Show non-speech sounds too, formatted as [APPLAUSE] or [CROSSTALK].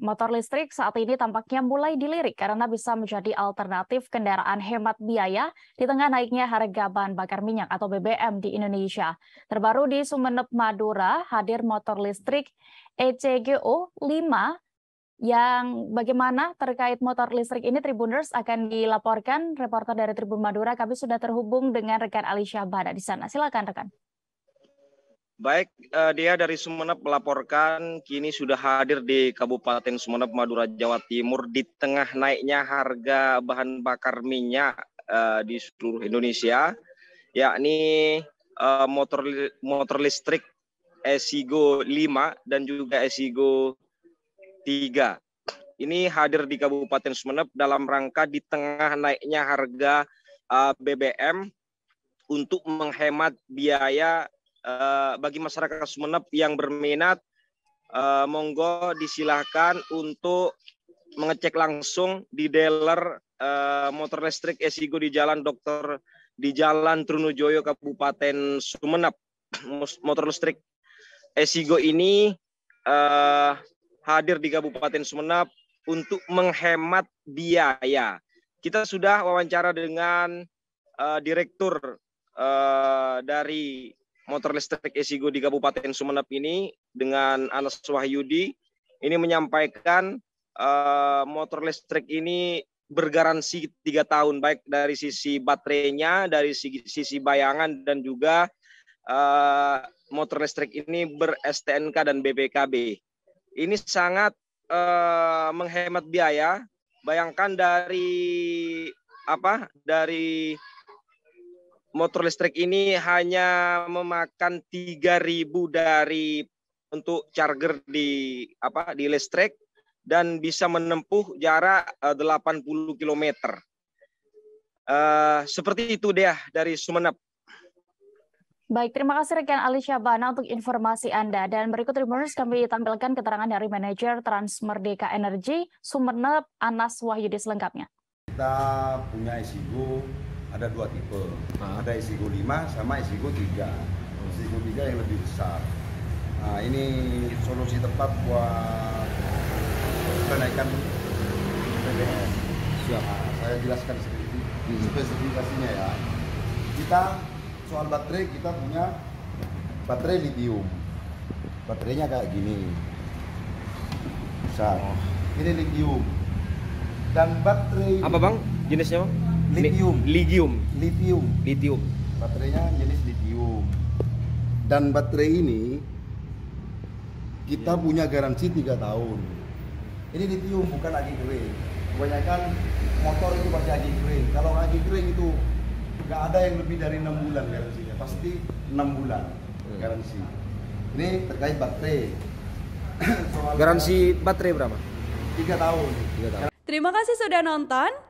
Motor listrik saat ini tampaknya mulai dilirik karena bisa menjadi alternatif kendaraan hemat biaya di tengah naiknya harga bahan bakar minyak atau BBM di Indonesia. Terbaru di Sumeneb, Madura, hadir motor listrik ECGO 5 yang bagaimana terkait motor listrik ini Tribuners akan dilaporkan reporter dari Tribun Madura. Kami sudah terhubung dengan rekan Ali Syahbana di sana. Silakan rekan. Baik, uh, dia dari Sumeneb melaporkan kini sudah hadir di Kabupaten Sumeneb, Madura, Jawa Timur di tengah naiknya harga bahan bakar minyak uh, di seluruh Indonesia, yakni uh, motor motor listrik Esigo 5 dan juga Esigo 3. Ini hadir di Kabupaten Sumeneb dalam rangka di tengah naiknya harga uh, BBM untuk menghemat biaya uh, bagi masyarakat Sumeneb yang berminat, uh, monggo disilahkan untuk mengecek langsung di dealer uh, motor listrik Esigo di Jalan Dokter di Jalan Trunojoyo Kabupaten Sumeneb. [CLEARS THROAT] Motor listrik Esigo ini uh, hadir di Kabupaten Sumeneb untuk menghemat biaya. Kita sudah wawancara dengan uh, direktur uh, dari motor listrik Esigo di Kabupaten Sumeneb ini dengan Anas Wahyudi ini menyampaikan uh, motor listrik ini bergaransi tiga tahun baik dari sisi baterainya, dari sisi, bayangan dan juga uh, motor listrik ini ber STNK dan BPKB. Ini sangat uh, menghemat biaya. Bayangkan dari apa? Dari motor listrik ini hanya memakan 3000 dari untuk charger di apa di listrik dan bisa menempuh jarak uh, 80 km. Uh, seperti itu dia dari Sumeneb. Baik, terima kasih rekan Ali Syabana untuk informasi Anda. Dan berikut Tribuners kami tampilkan keterangan dari manajer Transmerdeka Energi Sumeneb Anas Wahyudi selengkapnya. Kita punya Isigo ada dua tipe. Nah. Ada Isigo 5 sama Isigo 3. Hmm. Isigo 3 yang lebih besar. Nah, ini solusi tepat buat kenaikan BBM. Siap. Nah, saya jelaskan sedikit hmm. spesifikasinya ya. Kita soal baterai kita punya baterai lithium. Baterainya kayak gini. Besar. Oh. Ini lithium. Dan baterai Apa, Bang? Jenisnya, Bang? Lithium. lithium. Lithium. Lithium. Baterainya jenis lithium. Dan baterai ini kita punya garansi tiga tahun. Ini lithium bukan lagi kering. Kebanyakan motor itu pakai lagi kering. Kalau lagi kering itu nggak ada yang lebih dari enam bulan garansinya. Pasti enam bulan hmm. garansi. Ini terkait baterai. [COUGHS] Garansi baterai berapa? Tiga tahun. tiga tahun. Terima kasih sudah nonton